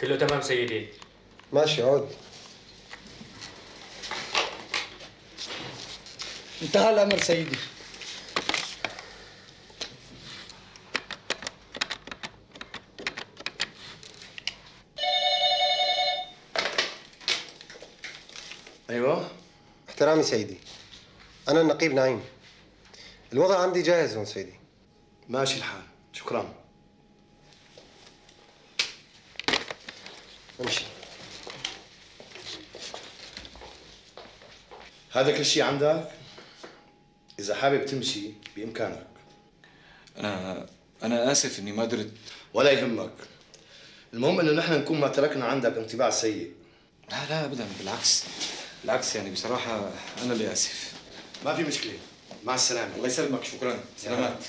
كله تمام سيدي. ماشي عود انتهى الأمر سيدي. أيوه. احترامي سيدي. أنا النقيب نعيم. الوضع عندي جاهز هون سيدي. ماشي الحال. شكرا امشي هذا كل شيء عندك؟ إذا حابب تمشي بإمكانك. أنا أنا آسف إني ما درت. ولا يهمك. المهم إنه نحن نكون ما تركنا عندك انطباع سيء. لا لا ابدا بالعكس. بالعكس يعني بصراحة أنا اللي آسف. ما في مشكلة. مع السلامة. الله يسلمك شكرا. سلامات.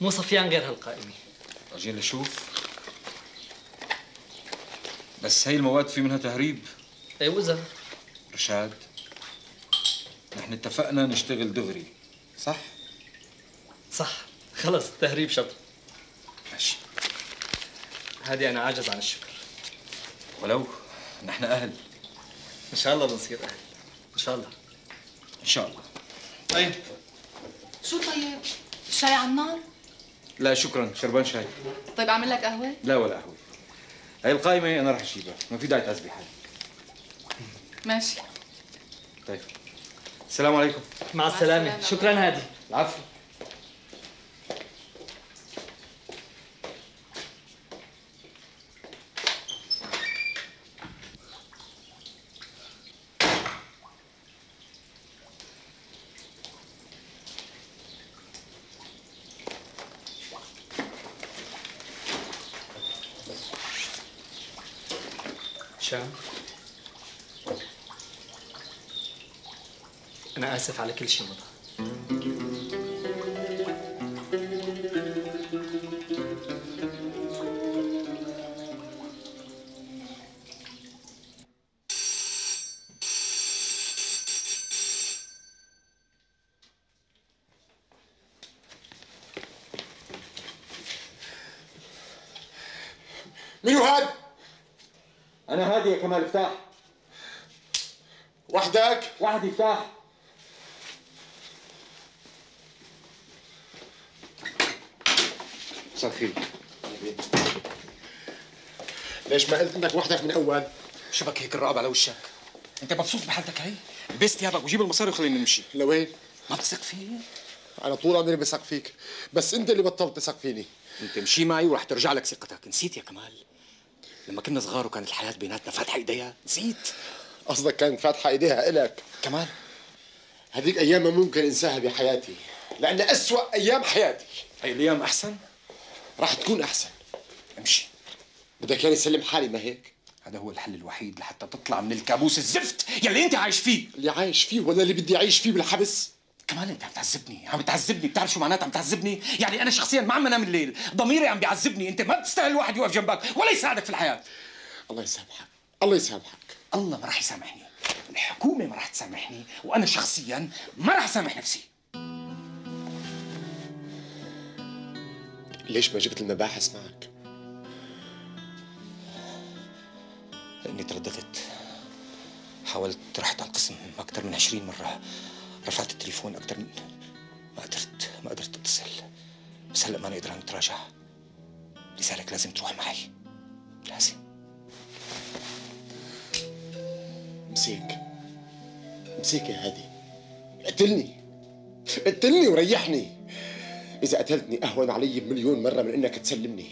مو صفيان غير هالقائمة. أجي لشوف. بس هي المواد في منها تهريب. اي وإذا؟ رشاد نحن اتفقنا نشتغل دغري صح؟ صح. خلص التهريب شطر. ماشي. هادي أنا عاجز عن الشكر. ولو نحن أهل. إن شاء الله بنصير أهل. إن شاء الله. إن شاء الله. طيب. شو طيب؟ الشاي على النار؟ لا شكرا. شربان شاي. طيب أعمل لك قهوة؟ لا ولا قهوة. هاي القائمة أنا رح أجيبها. ما في داعي تعذبي حالك. ماشي. طيب. السلام عليكم. مع السلامة. السلامة. شكرا هادي. العفو هشام أنا آسف على كل شيء مضى منو هاد؟ أنا هادي يا كمال افتح وحدك؟ واحد يفتح مساء الخير ليش ما قلت إنك وحدك من أول؟ شبك هيك الرقبة على وشك؟ أنت مبسوط بحالتك هي؟ لبس ثيابك وجيب المصاري وخلينا نمشي. لوين؟ ما بتثق فيي أنا طول عمري بثق فيك. بس أنت اللي بطلت تثق فيني. أنت مشي معي ورح ترجع لك ثقتك. نسيت يا كمال. لما كنا صغار وكانت الحياة بيناتنا فاتحة إيديها. نسيت. قصدك كانت فاتحة إيديها إلك. كمال. هذيك أيام ما ممكن أنساها بحياتي. لأن أسوأ أيام حياتي. هي الأيام أحسن؟ راح تكون أحسن. امشي. بدك يعني سلم حالي ما هيك؟ هذا هو الحل الوحيد لحتى تطلع من الكابوس الزفت يلي أنت عايش فيه. اللي عايش فيه ولا اللي بدي أعيش فيه بالحبس. كمان أنت عم تعذبني. عم تعذبني. بتعرف شو معناتها عم تعذبني؟ يعني أنا شخصيا ما عم أنام الليل. ضميري عم بيعذبني. أنت ما بتستاهل الواحد يوقف جنبك ولا يساعدك في الحياة. الله يسامحك. الله يسامحك. الله ما راح يسامحني. الحكومة ما راح تسامحني. وأنا شخصيا ما راح أسامح نفسي. ليش ما جبت المباحث معك؟ لأني ترددت. حاولت رحت على القسم أكثر من 20 مرة. رفعت التليفون أكثر من ما قدرت ما قدرت أتصل. بس هلأ ماني قدران أتراجع. لذلك لازم تروح معي. لازم. امسيك امسيك يا هادي. اقتلني اقتلني وريحني. إذا قتلتني أهون علي بمليون مرة من إنك تسلمني.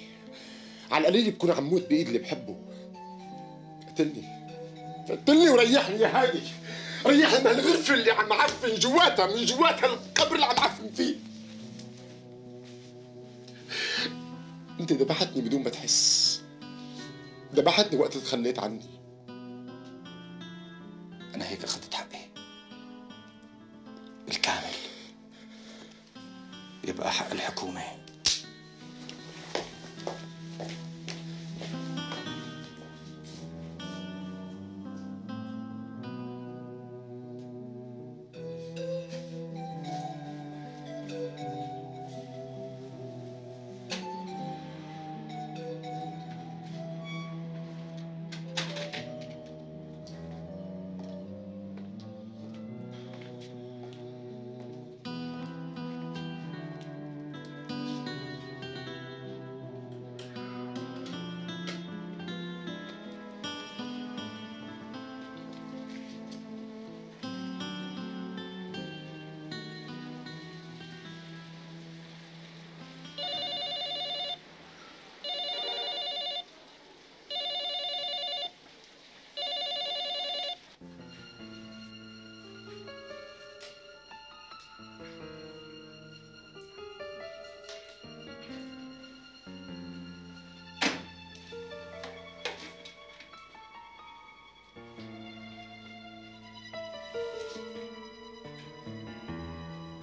على القليل بكون عم موت بإيد اللي بحبه. اقتلني اقتلني وريحني يا هادي. ريحني من هالغرفة اللي عم عفن جواتها من جوات هالقبر اللي عم عفن فيه. أنت ذبحتني بدون ما تحس. ذبحتني وقت تخليت عني. أنا هيك أخذت حقي. بالكامل يبقى حق الحكومة.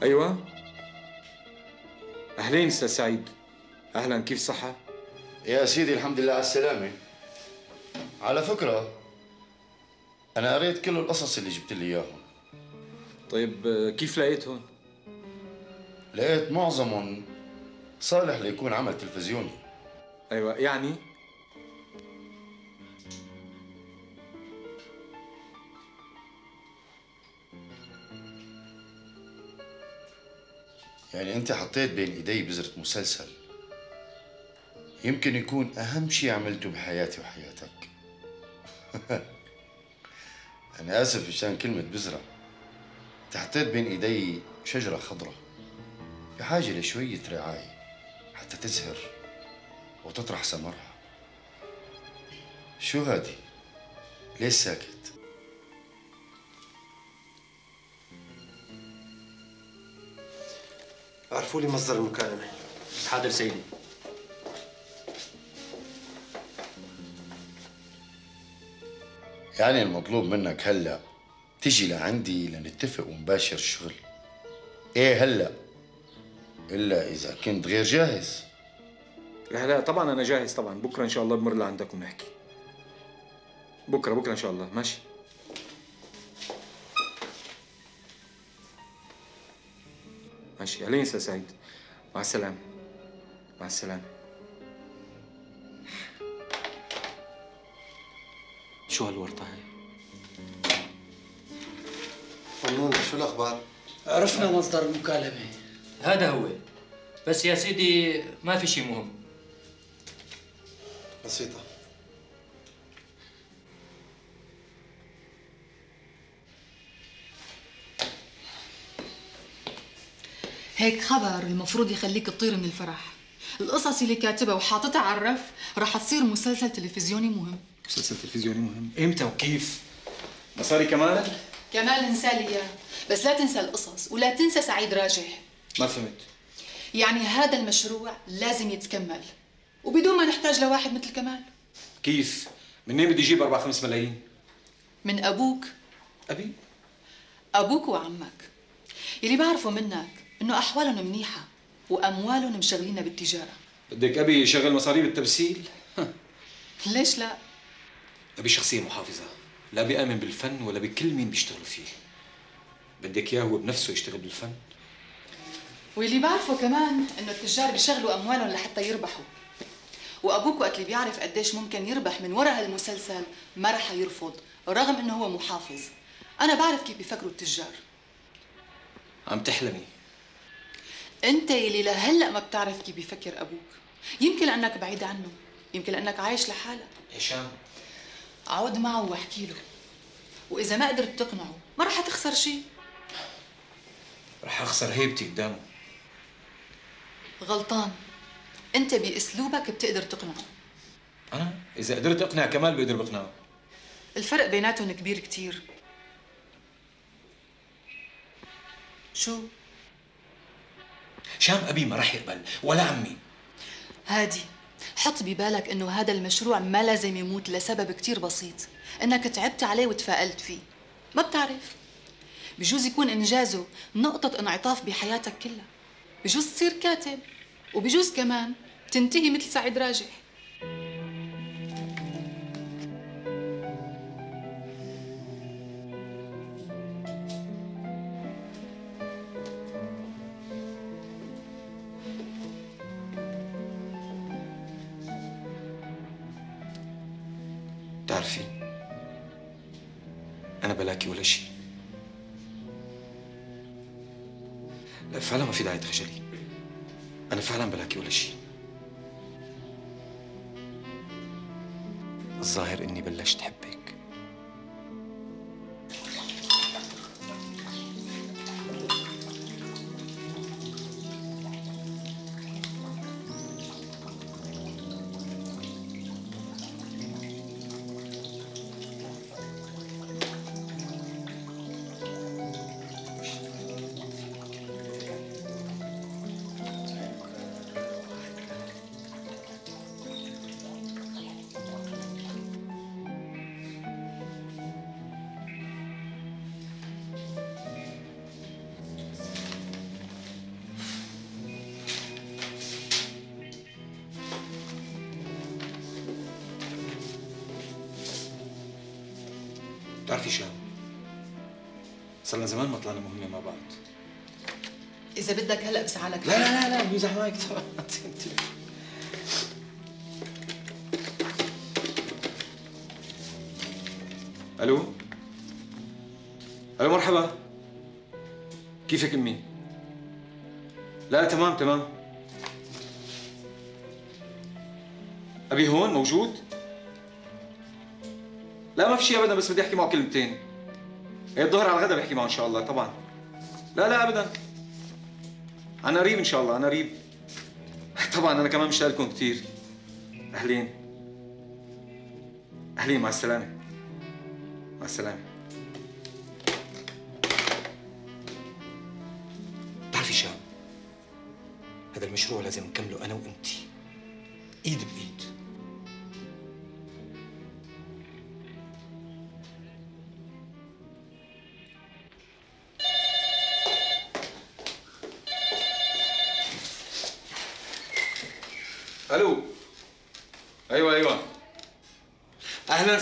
أيوة. أهلين أستاذ سعيد. أهلا كيف صحة؟ يا سيدي الحمد لله على السلامة. على فكرة أنا قريت كل القصص اللي جبت لي إياهم. طيب كيف لقيت هون؟ لقيت معظمهم صالح ليكون عمل تلفزيوني. أيوة يعني؟ أنت حطيت بين إيدي بذرة مسلسل. يمكن يكون أهم شيء عملته بحياتي وحياتك. أنا آسف مشان كلمة بذرة. أنت حطيت بين إيدي شجرة خضراء. بحاجة لشوية رعاية حتى تزهر وتطرح ثمرها شو هادي؟ ليش ساكت؟ اعرفوا لي مصدر المكالمة. حاضر سيدي. يعني المطلوب منك هلا تجي لعندي لنتفق ونباشر الشغل. إيه هلا؟ إلا إذا كنت غير جاهز. لا لا طبعا أنا جاهز طبعا. بكرة إن شاء الله بمر لعندك ونحكي. بكرة بكرة إن شاء الله. ماشي. ماشي. أهلين أستاذ سعيد. مع السلامة. مع السلامة. شو هالورطة هاي؟ فنون شو الأخبار؟ عرفنا مصدر المكالمة. هذا هو. بس يا سيدي ما في شيء مهم. بسيطة. هيك خبر المفروض يخليك تطير من الفرح القصص اللي كاتبها وحاططها على الرف رح تصير مسلسل تلفزيوني مهم مسلسل تلفزيوني مهم إمتى وكيف؟ مصاري كمان؟ كمال انسى لي إياه بس لا تنسى القصص ولا تنسى سعيد راجح ما فهمت يعني هذا المشروع لازم يتكمل وبدون ما نحتاج لواحد مثل كمال كيف؟ منين بدي أجيب أربع خمس ملايين؟ من أبوك أبي؟ أبوك وعمك يلي بعرفه منك إنه أحوالهم منيحة وأموالهم مشغلينها بالتجارة. بدك أبي يشغل مصاري بالتمثيل؟ ليش لا؟ أبي شخصية محافظة لا بيآمن بالفن ولا بكل مين بيشتغلوا فيه. بدك إياه هو بنفسه يشتغل بالفن. واللي بعرفه كمان إنه التجار بيشغلوا أموالهم لحتى يربحوا. وأبوك وقت اللي بيعرف قديش ممكن يربح من وراء هالمسلسل ما رح يرفض رغم إنه هو محافظ. أنا بعرف كيف بيفكروا التجار. عم تحلمي. أنت يلي لهلا ما بتعرف كيف بيفكر أبوك. يمكن لأنك بعيد عنه. يمكن لأنك عايش لحالك. هشام. عود معه واحكي له. وإذا ما قدرت تقنعه ما رح تخسر شيء. رح أخسر هيبتي قدامه. غلطان. أنت بأسلوبك بتقدر تقنعه. أنا؟ إذا قدرت أقنع كمال بقدر بقنعه. الفرق بيناتهم كبير كتير. شو؟ شام أبي ما رح يقبل ولا عمي. هادي حط ببالك إنه هذا المشروع ما لازم يموت لسبب كتير بسيط إنك تعبت عليه وتفائلت فيه. ما بتعرف؟ بجوز يكون إنجازه نقطة انعطاف بحياتك كلها. بجوز تصير كاتب وبجوز كمان تنتهي مثل سعيد راجح. بتعرفي شو؟ صار لنا زمان ما طلعنا مهمة مع بعض. إذا بدك هلأ بزعلك. لا لا لا لا بمزح معك طبعا ألو؟ ألو مرحبا. كيفك أمي؟ لا تمام تمام. أبي هون موجود؟ لا ما في شيء ابدا بس بدي أحكي معه كلمتين. هي الظهر على الغداء بحكي معه إن شاء الله طبعا. لا لا ابدا. أنا قريب إن شاء الله أنا قريب. طبعا أنا كمان مشتاق لكم كثير أهلين. أهلين مع السلامة. مع السلامة. بتعرفي شو؟ هذا المشروع لازم نكمله أنا وانتي إيد بإيد.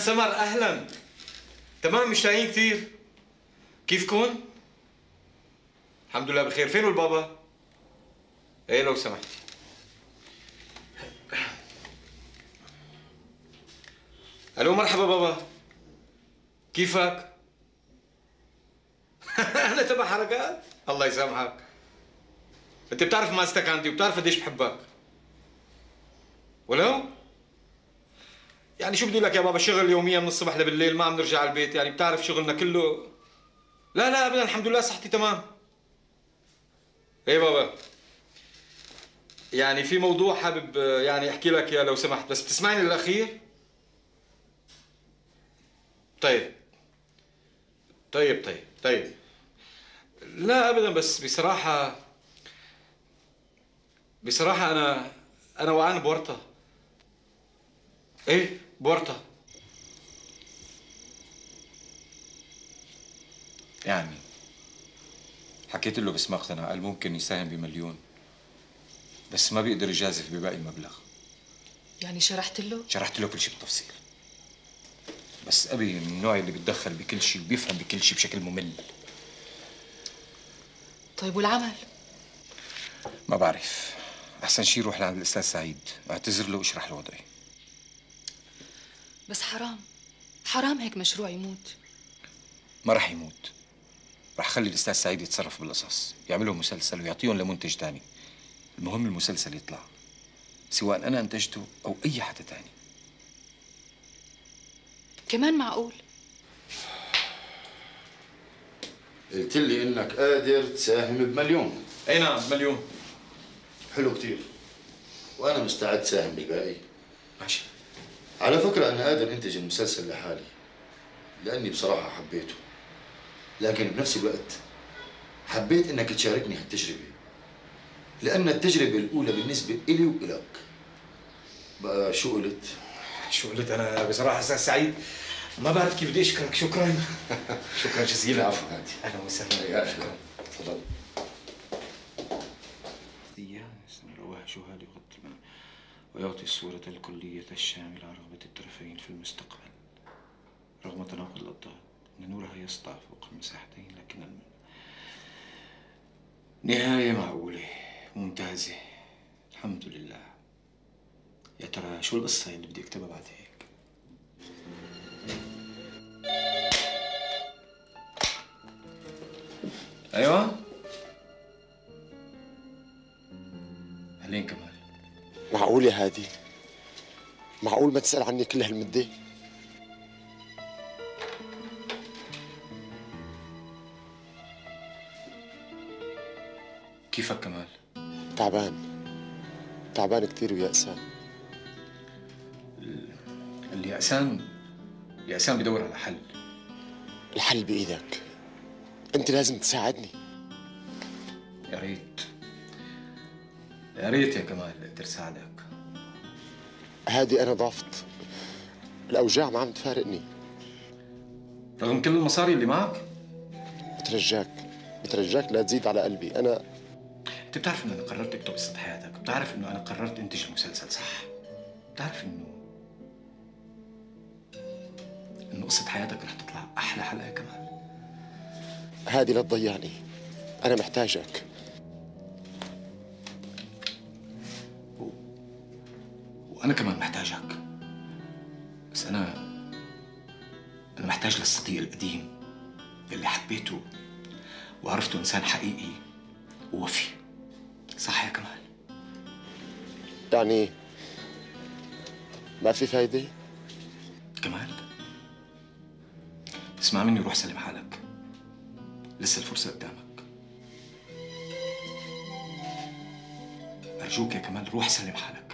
سمر أهلا. تمام؟ مشتاقين كثير كيفكن الحمد لله بخير. فين البابا؟ إيه لو سمحتي ألو مرحبا بابا. كيفك؟ أنا تبع حركات؟ الله يسامحك. أنت بتعرف مازتك عندي وبتعرف قديش بحبك. ولو يعني شو بدي لك يا بابا؟ شغل يوميا من الصبح لبالليل ما عم نرجع البيت. يعني بتعرف شغلنا كله. لا لا ابدا. الحمد لله صحتي تمام. إيه بابا؟ يعني في موضوع حابب يعني أحكي لك يا لو سمحت. بس بتسمعني للأخير؟ طيب. طيب طيب طيب. لا ابدا. بس بصراحة بصراحة أنا أنا وعان بورطة. إيه؟ بورطه يعني حكيت له بس ما اقتنع قال ممكن يساهم بمليون. بس ما بيقدر يجازف بباقي المبلغ. يعني شرحت له؟ شرحت له كل شيء بالتفصيل بس أبي من النوع اللي بيتدخل بكل شيء وبيفهم بكل شيء بشكل ممل. طيب والعمل؟ ما بعرف. أحسن شيء روح لعند الأستاذ سعيد. أعتذر له واشرح له وضعي. بس حرام. حرام هيك مشروع يموت. ما رح يموت. رح خلي الأستاذ سعيد يتصرف بالقصص يعملوا مسلسل ويعطيهم لمنتج تاني. المهم المسلسل يطلع سواء أنا أنتجته أو أي حدا تاني. كمان معقول؟ قلت لي إنك قادر تساهم بمليون. أي نعم مليون حلو كتير. وأنا مستعد ساهم بالباقي ماشي. على فكرة أنا قادر أنتج المسلسل لحالي لأني بصراحة حبيته. لكن بنفس الوقت حبيت إنك تشاركني هالتجربة لأن التجربة الأولى بالنسبة إلي وإلك. بقى شو قلت؟ شو قلت؟ أنا بصراحة أستاذ سعيد. ما بعرف كيف بدي أشكرك. شكرا. شكرا جزيلا. عفوا. هادي أهلا وسهلا. يا شكرا. تفضل. ويعطي الصورة الكلية الشاملة عن رغبة الطرفين في المستقبل. رغم تناقض الأضداد أن نورها يسطع فوق المساحتين لكن الم... نهاية معقولة ممتازة. الحمد لله. يا ترى شو القصة اللي بدي أكتبها بعد هيك؟ أيوة. أهلين كمال معقول يا هادي معقول ما تسأل عني كل هالمدة كيفك كمال؟ تعبان. تعبان كثير ويأسان اليأسان اليأسان بدور على حل. الحل بإيدك. أنت لازم تساعدني. يا ريت. يا ريت يا كمال أقدر ساعدك هادي أنا ضعفت الأوجاع ما عم تفارقني. رغم كل المصاري اللي معك؟ بترجاك. بترجاك لا تزيد على قلبي. أنا انت بتعرف إنه أنا قررت أكتب قصة حياتك؟ بتعرف إنه أنا قررت أنتج المسلسل صح؟ بتعرف إنه إنه قصة حياتك رح تطلع أحلى حلقة يا كمال هادي لا تضيعني. أنا محتاجك. وأنا كمان محتاجك. بس أنا أنا محتاج للصديق القديم اللي حبيته وعرفته إنسان حقيقي ووفي. صح يا كمال؟ يعني ما في فايدة؟ كمال اسمع مني روح سلم حالك. لسه الفرصة قدامك. أرجوك يا كمال روح سلم حالك.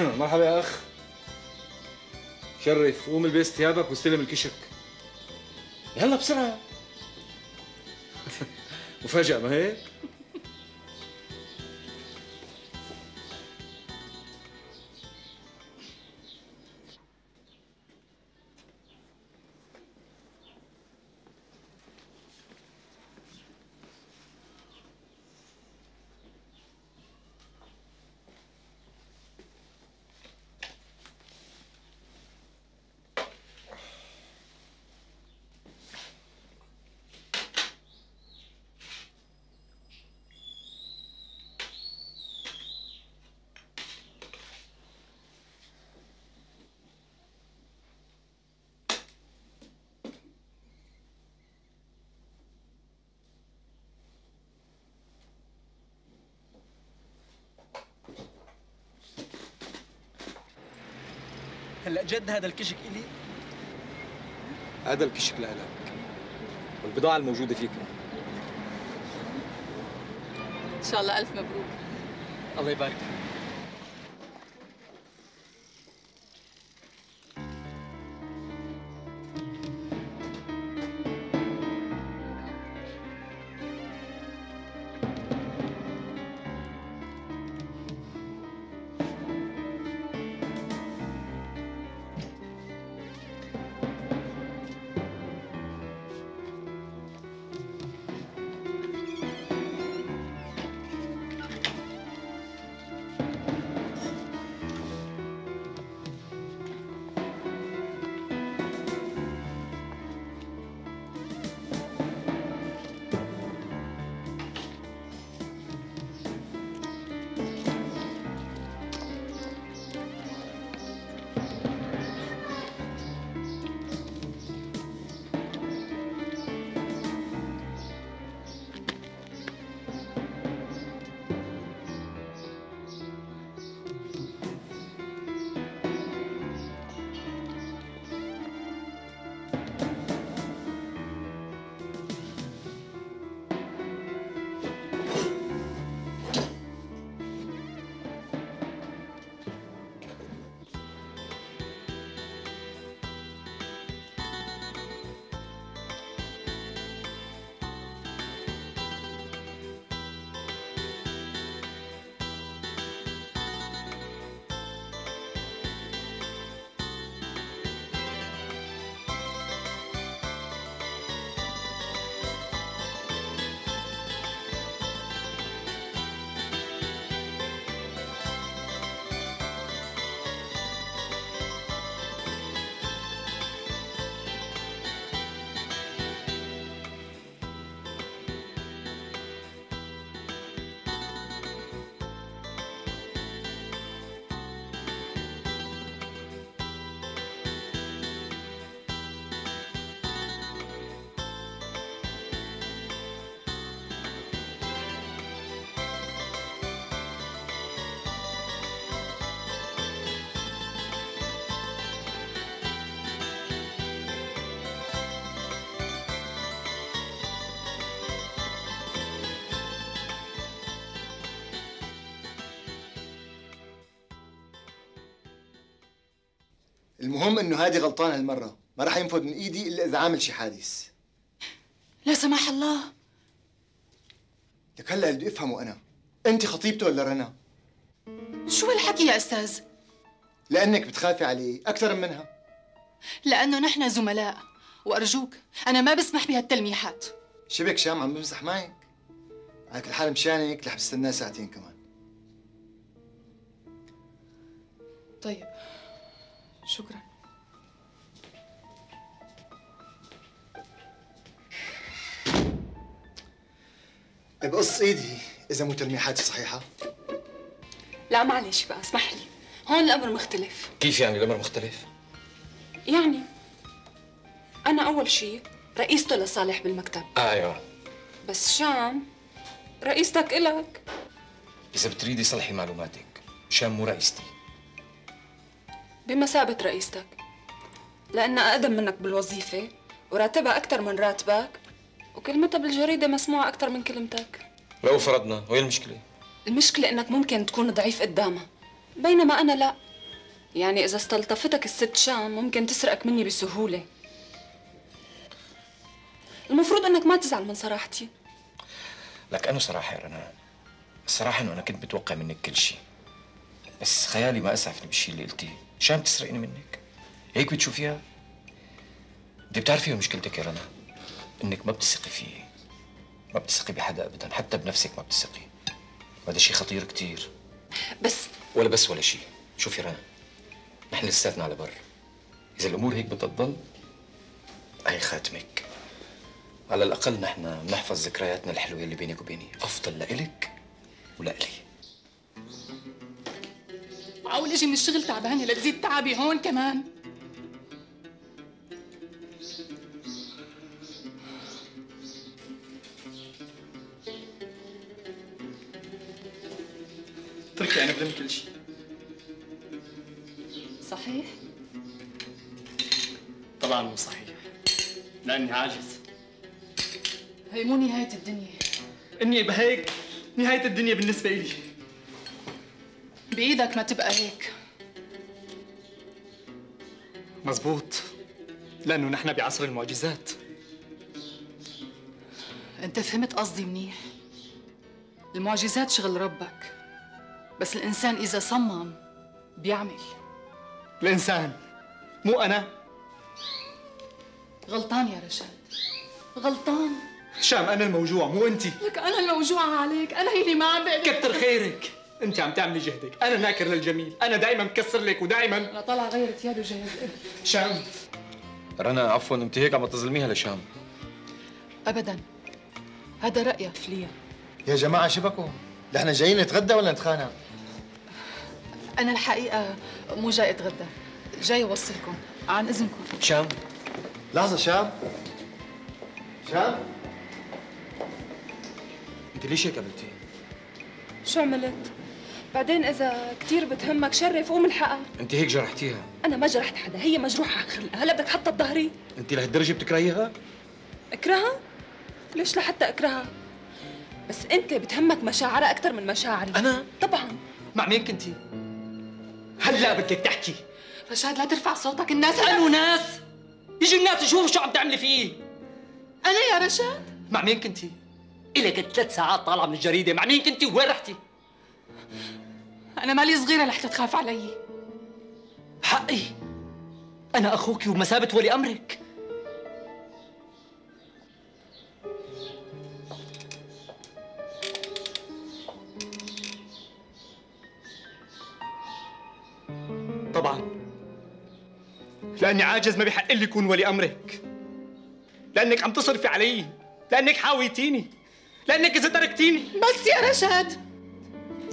مرحبا يا أخ. شرف قوم البس ثيابك واستلم الكشك. يلا بسرعة. مفاجأة ما هيك؟ هلا جد هذا الكشك إلي؟ هذا الكشك لإلك. والبضاعة الموجودة فيه كمان إن شاء الله ألف مبروك. الله يبارك فيك. المهم إنه هادي غلطان هالمرة. ما راح ينفذ من إيدي إلا إذا عامل شي حادث. لا سمح الله. لك هلا اللي بدي افهمه أنا. أنت خطيبته ولا رنا؟ شو هالحكي يا أستاذ؟ لأنك بتخافي عليه أكثر منها. لأنه نحن زملاء. وأرجوك أنا ما بسمح بهالتلميحات. شبك شام؟ عم بمزح معك؟ على كل حال مشانك رح بستناه ساعتين كمان. طيب. شكرا. بقص إيدي إذا مو تلميحاتي صحيحة. لا معلش بقى اسمح لي. هون الأمر مختلف. كيف يعني الأمر مختلف؟ يعني أنا أول شيء رئيسته لصالح بالمكتب. أيوه. بس شام رئيستك إلك. إذا بتريدي صلحي معلوماتك شام مو رئيستي. بمثابة رئيستك لأنها أقدم منك بالوظيفة وراتبها أكثر من راتبك وكلمتها بالجريدة مسموعة أكثر من كلمتك. لو فرضنا وين المشكلة؟ المشكلة إنك ممكن تكون ضعيف قدامها. بينما أنا لا. يعني إذا استلطفتك الست شام ممكن تسرقك مني بسهولة. المفروض إنك ما تزعل من صراحتي. لك أنا صراحة يا رنا الصراحة إنه أنا كنت متوقع منك كل شيء. بس خيالي ما أسعفني بالشيء اللي قلتيه. شام تسرقني منك. هيك بتشوفيها؟ انت بتعرفي مشكلتك يا رنا إنك ما بتثقي فيي ما بتثقي بحدا ابدا حتى بنفسك ما بتثقي. وهذا شيء خطير كثير بس ولا بس ولا شيء شوفي رنا نحن لساتنا على بر. إذا الأمور هيك بدها تضل هي خاتمك. على الأقل نحن بنحفظ ذكرياتنا الحلوة اللي بينك وبيني. أفضل لإلك ولإلي. معقول أجي من الشغل تعبانه لتزيد تعبي هون كمان. تركي أنا بلم كل شيء صحيح؟ طبعا مو صحيح. لأني عاجز. هي مو نهاية الدنيا. إني بهيك نهاية الدنيا بالنسبة لي بإيدك ما تبقى هيك. مزبوط لأنه نحن بعصر المعجزات. أنت فهمت قصدي منيح. المعجزات شغل ربك بس الإنسان إذا صمم بيعمل. الإنسان. مو أنا. غلطان يا رشاد. غلطان. هشام أنا الموجوع مو انت. لك أنا الموجوعة عليك أنا اللي ما عم بقدر كتر خيرك. انت عم تعملي جهدك. أنا ناكر للجميل. أنا دائما مكسر لك ودائما أنا طالع غير ثياب وجهز هشام رنا عفوا أنت هيك عم تظلميها لشام. أبدا. هذا رأيك. فليا يا جماعة شبكوا نحن جايين نتغدى ولا نتخانق؟ أنا الحقيقة مو جاي أتغدى. جاي أوصلكم. عن إذنكم. شام. لحظة شام. شام. أنت ليش هيك قبلتي؟ شو عملت؟ بعدين إذا كثير بتهمك شرف قوم الحقها. أنت هيك جرحتيها. أنا ما جرحت حدا هي مجروحة على خلقها. هلا بدك حطها بظهري. أنت لهالدرجة بتكرهيها؟ أكرهها؟ ليش لحتى أكرهها؟ بس أنت بتهمك مشاعرها أكثر من مشاعري. أنا؟ طبعا. مع مين كنتي؟ هلا بدك تحكي. رشاد لا ترفع صوتك الناس انو ناس. يجي الناس يشوفوا شو عم تعملي فيه. أنا يا رشاد؟ مع مين كنتي؟ إلك ثلاث ساعات طالعة من الجريدة. مع مين كنتي؟ وين رحتي؟ أنا مالي صغيرة لحتى تخاف علي. حقي. أنا أخوك ومثابة ولي امرك طبعا. لأني عاجز ما بحق لي يكون ولي امرك لأنك عم تصرفي علي. لأنك حاويتيني. لأنك إذا تركتيني. بس يا رشاد.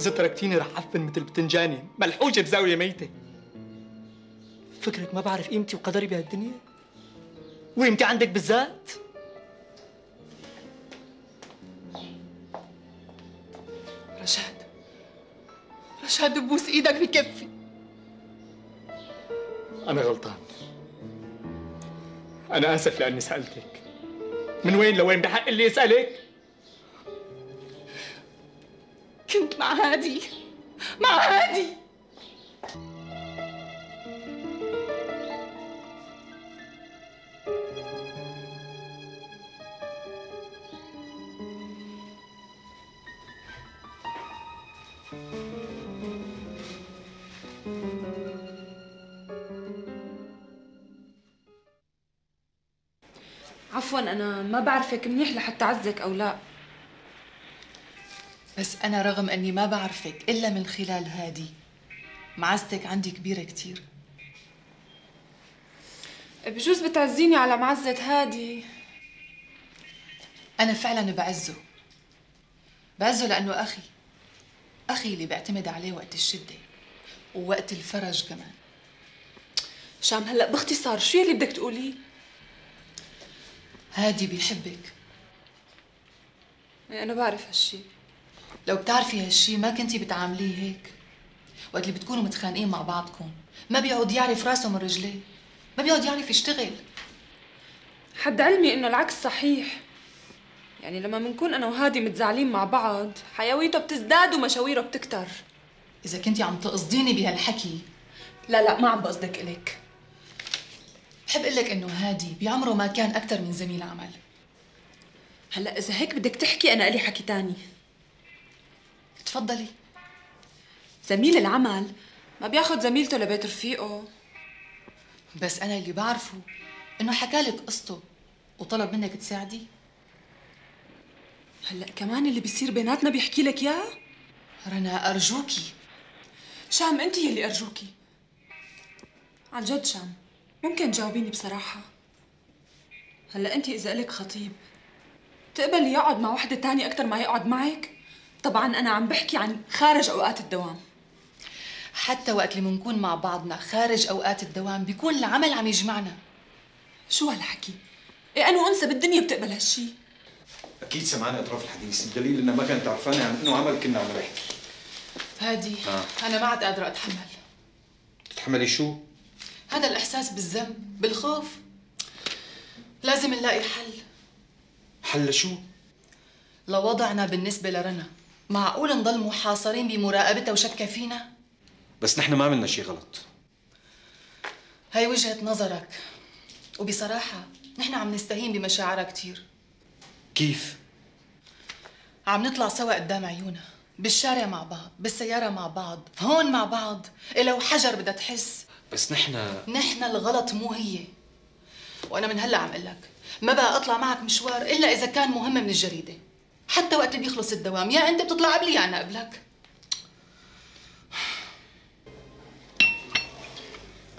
اذا تركتيني رح أفن مثل بتنجاني. ملحوجة بزاوية ميتة. فكرك ما بعرف قيمتي وقدري بهالدنيا. وقيمتي عندك بالذات. رشاد. رشاد ببوس إيدك بكفي. أنا غلطان. أنا آسف لأني سألتك. من وين لوين؟ بحق اللي اسالك كنت مع هادي. مع هادي. عفوا أنا ما بعرفك منيح لحتى أعزك أو لا. بس أنا رغم أني ما بعرفك إلا من خلال هادي. معزتك عندي كبيرة كتير. بجوز بتعزيني على معزة هادي. أنا فعلا بعزه. بعزه لأنه أخي. أخي اللي بعتمد عليه وقت الشدة ووقت الفرج كمان. شام هلأ باختصار شو يلي بدك تقوليه؟ هادي بيحبك. إيه، أنا بعرف هالشي. لو بتعرفي هالشي ما كنتي بتعامليه هيك. وقت اللي بتكونوا متخانقين مع بعضكم ما بيقعد يعرف راسه من رجليه. ما بيقعد يعرف يشتغل. حد علمي إنه العكس صحيح. يعني لما بنكون أنا وهادي متزعلين مع بعض حيويته بتزداد ومشاويره بتكتر. إذا كنتي عم تقصديني بهالحكي. لا لا ما عم بقصدك إليك بحب أقول لك إنه هادي بعمره ما كان أكثر من زميل عمل. هلأ إذا هيك بدك تحكي أنا إلي حكي تاني. تفضلي. زميل العمل. ما بياخد زميلته لبيت رفيقه. بس أنا اللي بعرفه إنه حكى لك قصته وطلب منك تساعدي. هلأ كمان اللي بيصير بيناتنا بيحكي لك إياه؟ رنا أرجوكي. شام أنت يلي أرجوكي. عن جد شام ممكن تجاوبيني بصراحة. هلأ أنت إذا لك خطيب تقبلي يقعد مع وحدة تانية أكثر ما يقعد معك؟ طبعا أنا عم بحكي عن خارج أوقات الدوام. حتى وقت اللي بنكون مع بعضنا خارج أوقات الدوام بيكون العمل عم يجمعنا. شو هالحكي؟ إيه أنا وأنثى بالدنيا بتقبل هالشي. أكيد سمعنا أطراف الحديث. بدليل انها ما كانت عرفانة عن إنه عمل كنا عم نحكي. هادي آه. أنا ما عاد قادرة أتحمل. تتحملي شو؟ هذا الإحساس بالذنب بالخوف. لازم نلاقي حل. حل شو؟ لوضعنا بالنسبة لرنا. معقول نضل محاصرين بمراقبتها وشكها فينا؟ بس نحن ما عملنا شيء غلط. هاي وجهة نظرك. وبصراحة نحن عم نستهين بمشاعرها كتير. كيف؟ عم نطلع سوا قدام عيونها بالشارع مع بعض بالسيارة مع بعض هون مع بعض إلا وحجر بدها تحس. بس نحن نحن الغلط مو هي. وأنا من هلأ عم لك ما بقى أطلع معك مشوار إلا إذا كان مهم من الجريدة. حتى وقت اللي بيخلص الدوام. يا أنت بتطلع قبلي يا أنا قبلك.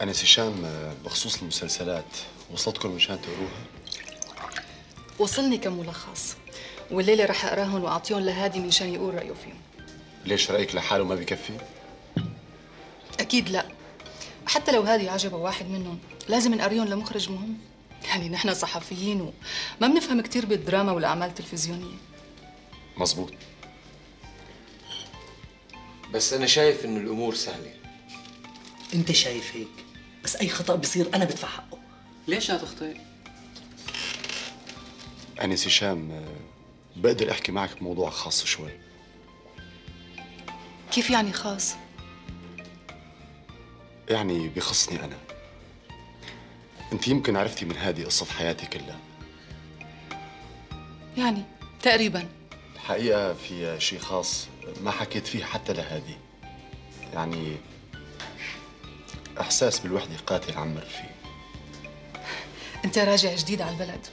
أنس هشام بخصوص المسلسلات وصلتكم مشان تقروها؟ وصلني كم ملخص والليلة رح أقراهم وأعطيهم لهادي من شان يقول رأيه فيهم. ليش رأيك لحاله ما بكفي؟ أكيد لا. حتى لو هادي عجبة واحد منهم لازم نقريهم لمخرج مهم. يعني نحن صحفيين وما بنفهم كتير بالدراما والأعمال التلفزيونية. مزبوط بس أنا شايف إنه الأمور سهلة. أنت شايف هيك؟ بس أي خطأ بصير أنا بدفع حقه. ليش هتخطئ؟ أنس هشام آه، بقدر أحكي معك بموضوع خاص شوي. كيف يعني خاص؟ يعني بخصني أنا. أنت يمكن عرفتي من هذه قصة حياتي كلها. يعني؟ تقريبا. الحقيقة في شيء خاص ما حكيت فيه حتى لهادي يعني إحساس بالوحدة قاتل عمر فيه. أنت راجع جديد على البلد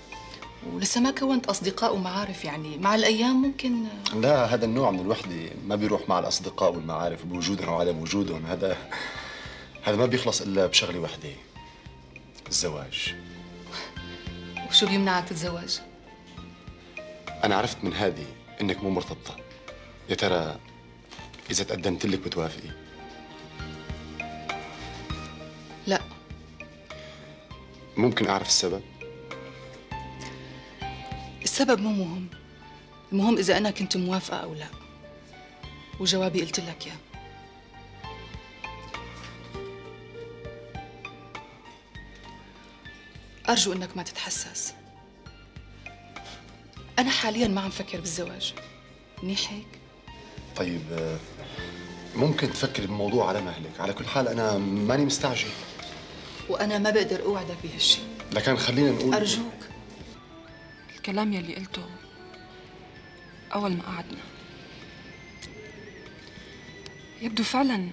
ولسه ما كونت أصدقاء ومعارف يعني مع الأيام ممكن لا هذا النوع من الوحدة ما بيروح مع الأصدقاء والمعارف بوجودهم وعدم وجودهم. هذا هذا ما بيخلص إلا بشغلة وحدة الزواج. وشو بيمنعك تتزوج؟ أنا عرفت من هادي إنك مو مرتبطة. يا ترى إذا تقدمت لك بتوافقي؟ لا. ممكن أعرف السبب؟ السبب مو مهم. المهم إذا أنا كنت موافقة أو لا. وجوابي قلت لك إياه. أرجو إنك ما تتحسس. أنا حاليا ما عم فكر بالزواج. منيح هيك؟ طيب آه، ممكن تفكري بالموضوع على مهلك. على كل حال أنا ماني مستعجل. وأنا ما بقدر أوعدك بهالشي. لكن خلينا نقول أرجوك. الكلام يلي قلته أول ما قعدنا. يبدو فعلا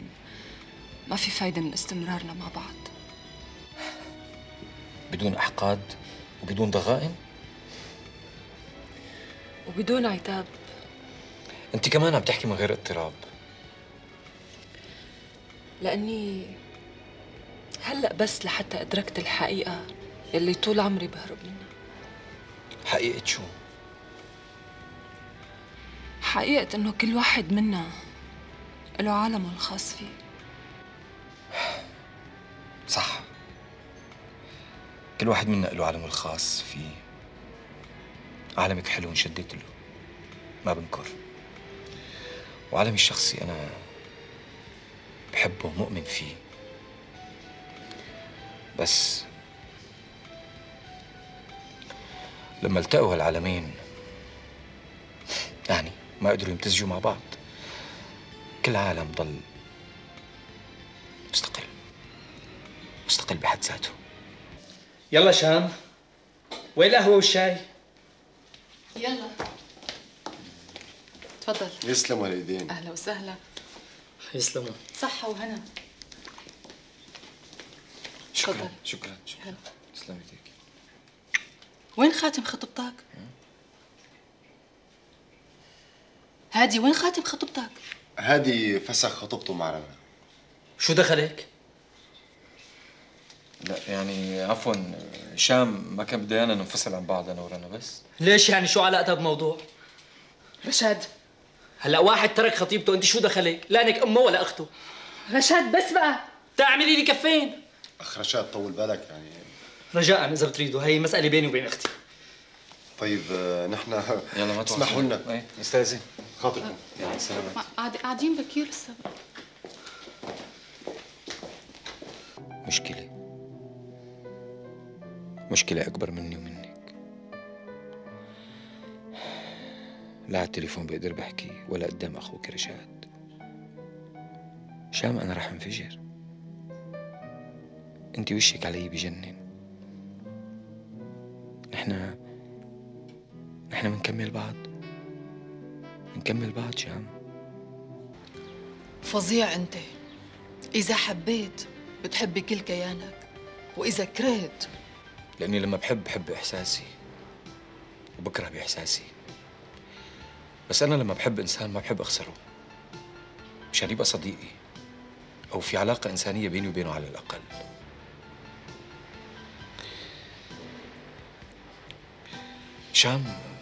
ما في فايدة من استمرارنا مع بعض. بدون أحقاد وبدون ضغائن؟ وبدون عتاب. أنت كمان عم تحكي من غير اضطراب. لأني هلأ بس لحتى أدركت الحقيقة يلي طول عمري بهرب منها حقيقة شو؟ حقيقة إنه كل واحد منا له عالمه الخاص فيه. صح. كل واحد منا له عالمه الخاص فيه. عالمك حلو انشديت له. ما بنكر. وعالمي الشخصي أنا بحبه مؤمن فيه. بس لما التقوا هالعالمين يعني ما قدروا يمتزجوا مع بعض كل عالم ضل مستقل. مستقل بحد ذاته. يلا شام وين القهوة والشاي؟ يلا تفضل يسلموا الايدين أهلا وسهلا يسلموا صحة وهنا شكرا تفضل. شكرا شكرا يلا. تسلمي ايديك وين خاتم خطبتك؟ هادي وين خاتم خطبتك؟ هادي فسخ خطبته مع رنا شو دخلك؟ لا يعني عفوا هشام ما كان بده ايانا ننفصل عن بعض أنا ورنا بس. ليش يعني؟ شو علاقتها بموضوع؟ رشاد. هلأ واحد ترك خطيبته أنت شو دخلك؟ لا إنك أمه ولا أخته. رشاد بس بقى. تعملي لي كفين. أخ رشاد طول بالك يعني. رجاء إذا بتريدوا هي مسألة بيني وبين أختي. طيب آه، نحن يلا ما اسمحوا لنا. إيه. نستاذن خاطركم. يلا سلامات. ما- قاعد- قاعدين بكير لسه. مشكلة. مشكلة أكبر مني ومنك. لا على التليفون بقدر بحكي ولا قدام أخوك رشاد. شام أنا رح انفجر. أنت وشك علي بجنن. نحن نحن منكمل بعض. منكمل بعض شام. فظيع أنت. إذا حبيت بتحبي كل كيانك وإذا كرهت لأني لما بحب بحب إحساسي. وبكره بإحساسي. بس أنا لما بحب إنسان ما بحب أخسره. مشان يبقى صديقي. أو في علاقة إنسانية بيني وبينه على الأقل. شام